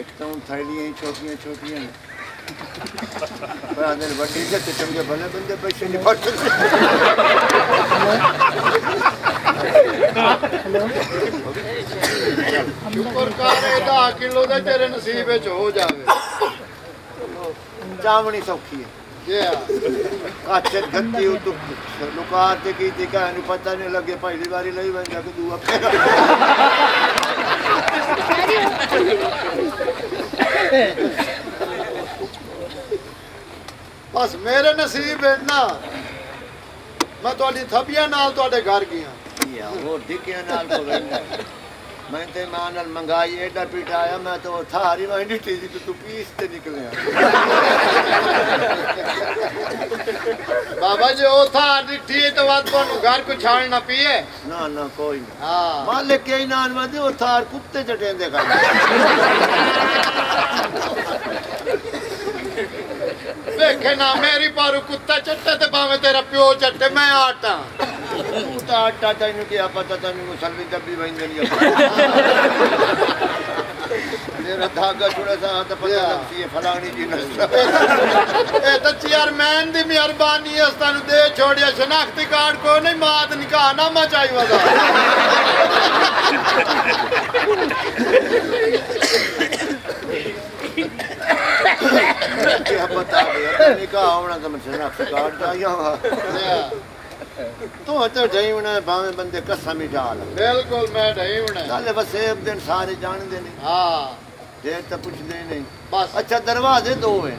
ਇੱਕ ਤਾਂ ਹੁਣ ਥੈਲੀਆਂ ਹੀ ਛੋਟੀਆਂ ਛੋਟੀਆਂ ਨੇ। ਪਰ ਆਂਦੇ ਨੇ ਵੱਡੀ ਤੇ ਤੇ ਚੰਗੇ ਭਲੇ ਬੰਦੇ ਪੈਸੇ ਨਹੀਂ ਫੜ ਸ਼ੁਕਰ ਕਰ ਇਹਦਾ ਕਿਲੋ ਦੇ ਤੇਰੇ ਨਸੀਬ ਵਿੱਚ ਹੋ ਜਾਵੇ। ਚਾਵਣੀ ਸੌਖੀ ਹੈ। ਕਾਚੇ ਗੱਤੀ ਉਹ ਤੂੰ ਲੁਕਾ ਤੇ ਕੀ ਤੇ ਕਹਾਂ ਨੂੰ ਪਤਾ ਨਹੀਂ ਲੱਗੇ ਪਹਿਲੀ ਵਾਰੀ ਲਈ ਬੰਦਾ ਕਿ ਦੂਆ। ਬਸ ਮੇਰੇ ਨਸੀਬ ਇੰਨਾ। ਮੈਂ ਤੁਹਾਡੀ ਥੱਬੀਆਂ ਨਾਲ ਤੁਹਾਡੇ ਘਰ ਗਿਆ। ਯਾ ਉਹ ਨਾਲ ਪਗੰਦਾ ਮੈਂ ਤੇ ਮਾਂ ਨਾਲ ਮੰਗਾਈ ਐਡਾ ਪਿਟਾਇਆ ਮੈਂ ਤਾਂ ਥਾਰੀ ਮੈਂ ਨਹੀਂ ਤੀ ਪੀਸ ਤੇ ਨਿਕਲਿਆ। ਬਾਬਾ ਜੀ ਥਾ ਡਿੱਠੀ ਤਾਂ ਬਾਅਦ ਤੁਹਾਨੂੰ ਘਰ ਕੋ ਛਾਣ ਨਾ ਪੀਏ? ਨਾ ਨਾ ਕੋਈ ਨਹੀਂ ਹਾਂ। ਮਾਲਿਕ ਕੇ ਨਾਨ ਵਦੇ ਉਹ ਥਾਰ ਕੁੱਤੇ ਚਟੇਂਦੇ ਕਰ ਵੇਖੇ ਨਾ ਮੇਰੀ ਪਾਰੂ ਕੁੱਤਾ ਚੱਟੇ ਤੇ ਭਾਵੇਂ ਤੇਰਾ ਪਿਓ ਚੱਟੇ ਮੈਂ ਆਟਾ। ਤੂੰ ਤਾਂ ਆਟਾ ਤੈਨੂੰ ਕੀ ਪਤਾ ਤੈਨੂੰ ਮੁਸਲਮੀ ਦੱਬੀ ਬੈਂਦੇ ਨਹੀਂ ਤੇਰਾ ਧਾਗਾ ਛੁੜਾ ਸਾ ਤਾਂ ਪਤਾ ਲੱਗਦੀ ਹੈ ਫਲਾਣੀ ਜੀ ਨਸਲ ਇਹ ਤਾਂ ਚੇਅਰਮੈਨ ਦੀ ਮਿਹਰਬਾਨੀ ਹੈ ਉਸ ਤੁਹਾਨੂੰ ਦੇ ਛੋੜਿਆ ਸ਼ਨਾਖਤੀ ਕਾਰਡ ਕੋ ਨਹੀਂ ਮਾਤ ਨਿਕਾਹ ਨਾ ਮਚਾਈ ਵਦਾ ਕੀ ਪਤਾ ਹੈ ਨਿਕਾਹ ਆਉਣਾ ਤਾਂ ਦਾ ਤਾਂ ਜਈਵਣਾ ਭਾਵੇਂ ਬੰਦੇ ਕਸਮ ਹੀ ਡਾਲ ਬਿਲਕੁਲ ਮੈਂ ਹੋਣਾ। ਨਾਲੇ ਵਸੇਬ ਦਿਨ ਸਾਰੇ ਜਾਣਦੇ ਨੇ। ਹਾਂ। ਜੇ ਤਾਂ ਪੁੱਛਦੇ ਨਹੀਂ। ਬਸ। ਅੱਛਾ ਦਰਵਾਜ਼ੇ ਦੋ ਹੈ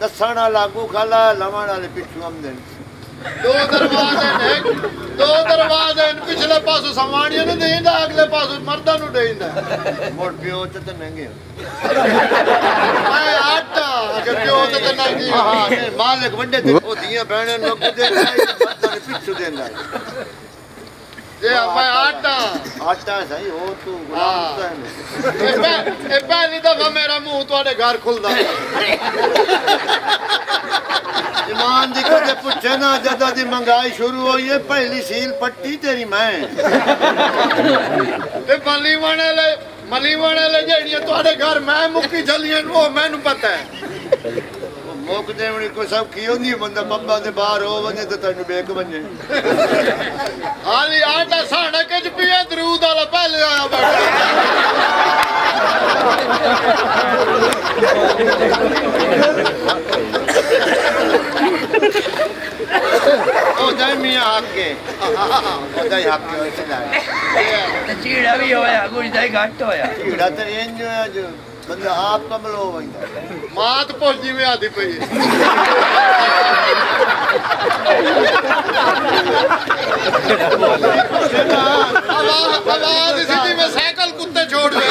ਦੱਸਣ ਵਾਲਾ ਲਾਗੂ ਖਾਲਾ ਲਵਣ ਵਾਲੇ ਪਿੱਛੂ ਆਉਂਦੇ ਨੇ। ਦੋ ਦਰਵਾਜ਼ੇ ਨੇ। ਦੋ ਦਰਵਾਜ਼ੇ ਨੇ। ਪਿਛਲੇ ਪਾਸੋਂ ਸਮਾਣੀਆਂ ਨੂੰ ਦੇਂਦਾ ਅਗਲੇ ਪਾਸੋਂ ਮਰਦਾਂ ਨੂੰ ਦੇਂਦਾ ਮੋੜ ਪਿਓ ਚ ਤਾਂ ਮਹਿੰਗੇ ਮੈਂ ਆਟਾ ਅਗੇ ਪਿਓ ਤੇ ਤਾਂ ਨਹੀਂ ਹਾਂ ਮਾਲਕ ਵੱਡੇ ਤੇ ਉਹਦੀਆਂ ਭੈਣਾਂ ਨੂੰ ਅੱਗੂ ਦੇ ਮਰਦਾਂ ਨੂੰ ਪਿੱਛੂ ਦੇਂਦਾ। ਜੇ ਮੈਂ ਆਟਾ। ਆਟਾ। ਸਹੀ ਹੋ ਤੂੰ ਹਾਂ। ਗੁਲਾਮ ਤਾਂ ਹੈ ਇਹ ਪਹਿ- ਇਹ ਪਹਿਲੀ ਦਫਾ ਮੇਰਾ ਮੂੰਹ ਤੁਹਾਡੇ ਘਰ ਖੁੱਲਦਾ। ਇਮਾਨ ਦੀ ਕਦੇ ਪੁੱਛੇ ਨਾ ਜਦੋਂ ਦੀ ਮੰਗਾਈ ਸ਼ੁਰੂ ਹੋਈ ਹੈ ਪਹਿਲੀ ਸੀਲ ਪੱਟੀ ਤੇਰੀ ਮੈਂ। ਤੇ ਮਲੀ ਵਾਲੇ ਲੈ ਜਿਹੜੀਆਂ ਤੁਹਾਡੇ ਘਰ ਮੈਂ ਮੁੱਕੀ ਜਲੀਆਂ ਨੂੰ ਉਹ ਮੈਨੂੰ ਪਤਾ ਹੈ। ਮੁੱਕ ਦੇਵਣੀ ਕੋਈ ਸਭ ਕੀ ਹੁੰਦੀ ਬੰਦਾ ਬੰਬਾਂ ਦੇ ਬਾਹਰ ਹੋ ਵੰਜੇ ਤੇ ਤੈਨੂੰ ਬੇਕ ਵੰਜੇ ਹਾਲੀ ਆਟਾ ਸਾਡਾ ਕਿਜ ਪੀਏ ਦਰੂਦ ਵਾਲਾ ਪਹਿਲੇ ਆਇਆ ਬੈਠਾ ਉਹ ਜਾਈ ਮੀਆਂ ਹੱਕ ਕੇ। ਉਹ ਜਾਈ ਹੱਕ ਕੇ ਵਿੱਚ ਲਾਇਆ ਚੀੜਾ ਵੀ ਹੋਇਆ ਕੁਝ ਦਾ ਹੀ ਘੱਟ ਹੋਇਆ। ਢੀੜਾ ਤੇ ਇੰਜ ਹੋਇਆ ਜੋ ਬੰਦਾ ਆਪ ਕਮਲ ਹੋ ਵੰਦਾ ਮਾਤ ਪੁੱਛ ਜਿਵੇਂ ਆਦੀ ਪਈ ਹੈ। ਆਵਾਜ਼ ਆਵਾਜ਼ ਸੀ ਜਿਵੇਂ ਸਾਈਕਲ ਕੁੱਤੇ ਛੋੜ ਗਏ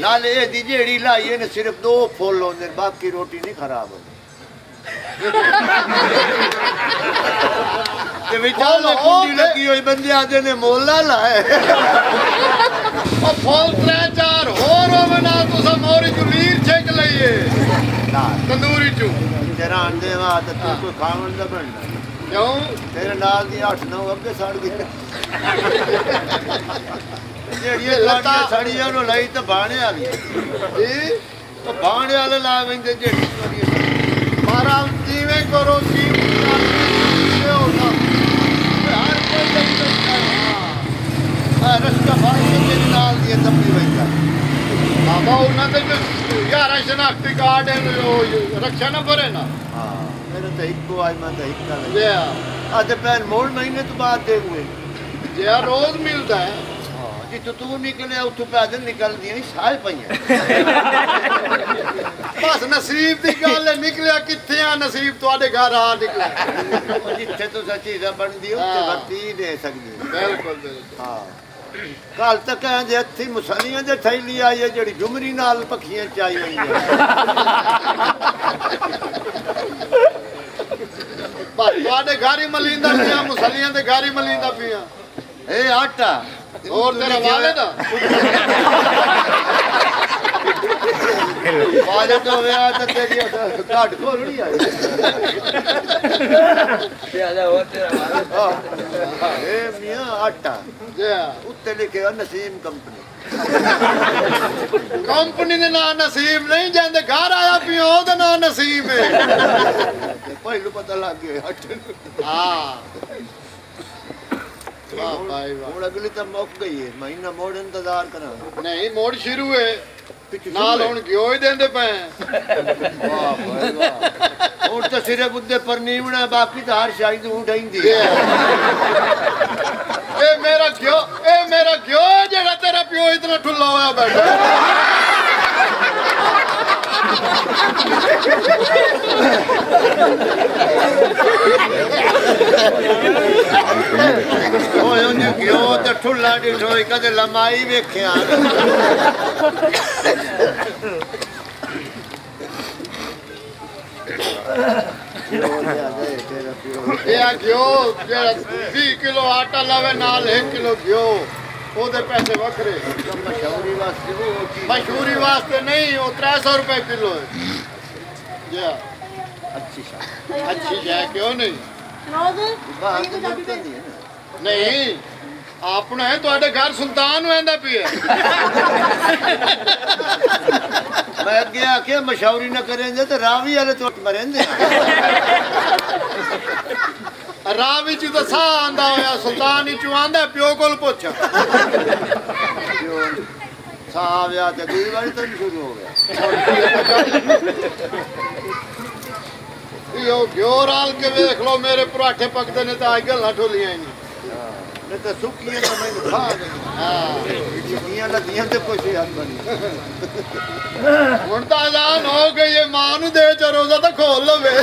ਨਾਲ ਇਹ ਦੀ ਜਿਹੜੀ ਲਾਈ ਇਹਨੇ ਸਿਰਫ ਦੋ ਫੁੱਲ ਹੁੰਦੇ ਨੇ ਬਾਕੀ ਰੋਟੀ ਨਹੀਂ ਖਰਾਬ ਹੁੰਦੀ। ਤੇ ਵਿਚਾਰ ਕੁੰਡੀ ਲੱਗੀ ਹੋਈ ਬੰਦੇ ਆਦੇ ਨੇ ਮੋਲਾ ਲਾਏ ਉਹ ਫੁੱਲ ਤਰੇ ਚਾਰ ਹੋਰ ਹੋਵੇ ਨਾ ਤੁਸੀਂ ਮੋਰੀ ਚੋਂ ਲੀਰ ਛੇਕ ਲਈਏ। ਤੰਦੂਰੀ ਚੋਂ। ਤੇਰਾ ਆਂਦੇ ਵਾ ਤੇ ਤੂੰ ਕੋਈ ਖਾਵਣ ਦਾ ਬਣਦਾ ਕਿਉਂ? ਤੇਰੇ ਨਾਲ ਦੀ 8 9 ਅੱਗੇ ਸੜ ਗਈ। ਜਿਹੜੀਆਂ ਲੱਤਾਂ ਸੜੀਆਂ ਨੂੰ ਲਈ ਤਾਂ ਬਾਣੇ ਵਾਲੀ ਜੀ ਉਹ ਬਾਣੇ ਵਾਲੇ ਲਾ ਵੰਦੇ ਜਿਹੜੀ ਤੁਹਾਡੀ ਮਹਾਰਾਜ ਜਿਵੇਂ ਕਰੋ ਜੀ ਹਰ ਕੋਈ ਨਹੀਂ ਕਰਦਾ ਆ ਰਸਤਾ ਬਾਣੇ ਦੇ ਨਾਲ ਦੀ ਤੱਪੀ ਵੰਦਾ ਬਾਬਾ ਉਹਨਾਂ ਦੇ ਜੋ ਯਾਰਾ ਸ਼ਨਾਖਤੀ ਕਾਰਡ ਹੈ ਉਹ ਰੱਖਿਆ ਨਾ ਹਾਂ ਮੇਰੇ ਤਾਂ ਇੱਕੋ ਆਈ ਮੈਂ ਤਾਂ ਇੱਕ ਕਰ ਲਿਆ। ਤੇ ਭੈਣ ਮੋੜ ਮਹੀਨੇ ਤੋਂ ਬਾਅਦ ਦੇ ਹੋਏ। ਜੇ ਆ ਰੋਜ਼ ਮਿਲਦਾ ਹੈ ਹਾਂ ਜਿੱਥੋਂ ਤੂੰ ਨਿਕਲਿਆ ਉੱਥੋਂ ਪੈਦਲ ਨਿਕਲਦੀਆਂ ਹੀ ਸਾਲ ਪਈਆਂ। ਬਸ ਨਸੀਬ ਦੀ ਗੱਲ ਹੈ ਨਿਕਲਿਆ ਕਿੱਥੇ ਆ? ਨਸੀਬ ਤੁਹਾਡੇ ਘਰ ਆ ਨਿਕਲਿਆ। ਜਿੱਥੇ ਤੋਂ ਸੱਚੀ ਦਾ ਬਣਦੀ ਉੱਥੇ। ਵਰਤੀ ਦੇ ਸਕਦੀ। ਬਿਲਕੁਲ ਬਿਲਕੁਲ। ਹਾਂ। ਕੱਲ ਤੱਕ ਕਹਿੰਦੇ ਹੱਥੀ ਮੁਸਲੀਆਂ ਦੇ ਥੈਲੀ ਆਈ ਹੈ ਜਿਹੜੀ ਜੁਮਰੀ ਨਾਲ ਪੱਖੀਆਂ ਚਾਈ ਹੋਈ ਹੈ ਬਸ ਤੁਹਾਡੇ ਘਰ ਹੀ ਮਲੀਂਦਾ ਪਿਆ ਮੁਸਲੀਆਂ ਦੇ ਘਰ ਹੀ ਮਲੀਂਦਾ ਪਿਆ। ਇਹ ਆਟਾ। ਹੋਰ ਤੇਰਾ ਦਾ ਹੋਇਆ ਤਾਂ ਘਾਟ ਖੋਲਣੀ ਤੇਰਾ ਇਹ ਮੀਆਂ ਆਟਾ। ਜੀ ਉੱਤੇ ਲਿਖਿਆ ਨਸੀਮ ਕੰਪਨੀ। ਕੰਪਨੀ ਦੇ ਨਾਂ ਨਸੀਬ ਨਹੀਂ ਜਾਂਦੇ ਘਰ ਆਇਆ ਪਿਆ ਉਹਦਾ ਨਾਂ ਨਸੀਬ ਹੈ ਪਹਿਲੂ ਪਤਾ ਲੱਗ ਗਿਆ ਹਾਂ। ਵਾਹ ਭਾਈ ਵਾਹ ਹੁਣ ਅਗਲੀ ਤਾਂ ਮੁੱਕ ਗਈ ਹੈ ਮਹੀਨਾ ਮੋੜ ਇੰਤਜ਼ਾਰ ਕਰਾਂ ਨਹੀਂ ਮੋੜ ਸ਼ੁਰੂ ਹੈ ਨਾਲ ਹੁਣ ਗਿਓ ਹੀ ਦਿੰਦੇ ਪਏ ਵਾਹ ਭਾਈ ਵਾਹ। ਹੁਣ ਤਾਂ ਸਿਰੇ ਬੁੱਧੇ ਪਰ ਨੀਵਣਾ ਬਾਕੀ ਤਾਂ ਹਰ ਸ਼ਾਇਦ ਉਠਾਈਂਦੀ ਇਹ ਮੇਰਾ ਗਿਓ ਇਹ ਮੇਰਾ ਗਿਓ ਹੈ ਜਿਹੜਾ ਤੇਰਾ ਪਿਓ ਇਤਨਾ ਠੁੱਲਾ ਹੋਇਆ ਬੈਠਾ। ਕਿਉਂ ਤੇ ਠੁੱਲਾ ਢਿੱਠੋਈ ਕਦੇ ਲਮਾਈ ਵੇਖਿਆ ਇਹ ਆ ਗਿਓ ਜਿਹੜਾ 20 ਕਿਲੋ ਆਟਾ ਲਾਵੇ ਨਾਲ 1 ਕਿਲੋ ਗਿਓ ਉਹਦੇ ਪੈਸੇ ਵੱਖਰੇ। ਮਸ਼ਹੂਰੀ ਵਾਸਤੇ ਮਸ਼ਹੂਰੀ ਵਾਸਤੇ ਨਹੀਂ ਉਹ 300 ਰੁਪਏ ਕਿਲੋ ਹੈ। ਜੀ। ਅੱਛੀ ਸ਼ਾਨ ਅੱਛੀ ਹੈ ਕਿਉਂ ਨਹੀਂ? ਨਹੀਂ। ਆਪਣਾ ਹੈ ਤੁਹਾਡੇ ਘਰ ਸੁਲਤਾਨ ਨੂੰ ਆਂਦਾ ਪਿਆ। ਮੈਂ ਅੱਗੇ ਆਖਿਆ ਮਸ਼ਹੂਰੀ ਨਾ ਕरेंगे ਤੇ ਰਾਵੀ ਵਾਲੇ ਤੋਂ ਮਰੇਂਦੇ ਰਾਹ ਵਿੱਚ ਤਾਂ ਸਾਹ ਆਂਦਾ ਹੋਇਆ ਸੁਲਤਾਨ ਹੀ ਆਂਦਾ ਪਿਓ ਕੋਲ ਪੁੱਛ। ਸਾਵਿਆ ਤੇ ਦੂਜੀ ਵਾਰੀ ਤਾਂ ਸ਼ੁਰੂ ਹੋ ਗਿਆ। ਇਹੋ ਗਿਓ ਰਾਲ ਕੇ ਵੇਖ ਲਓ ਮੇਰੇ ਪਰਾਠੇ ਪੱਕਦੇ ਨੇ ਤਾਂ ਅੱਜ ਗੱਲਾਂ ਠੋਲੀਆਂ ਹੀ ਨਹੀਂ ਨਹੀਂ ਤਾਂ ਸੁੱਕੀਆਂ ਤਾਂ ਮੈਨੂੰ ਖਾ ਗਈਆਂ। ਹਾਂ ਸੁੱਕੀਆਂ ਲੱਗੀਆਂ ਤੇ ਕੋਈ ਹੱਲ ਬਣੀ ਹੁਣ ਤਾਂ ਆਜ਼ਾਨ ਹੋ ਗਈ ਹੈ ਮਾਂ ਨੂੰ ਦੇ ਚ ਰੋਜ਼ਾ ਤਾਂ ਖੋਲ ਲਵੇ।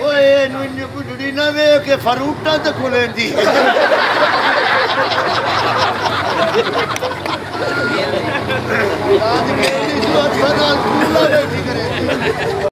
ਓਏ, ਇਹਨੂੰ ਇੰਨੀ ਬੁੱਢੜੀ ਨਾ ਵੇਖ ਕੇ ਫਰੂਟਾਂ ਤੇ ਖੁਲੇਂਦੀ ਰਾਜ ਕੇ ਇਸ ਵਾਰ ਸਦਾ ਕੂਲਾ ਬੈਠੀ ਕਰੇ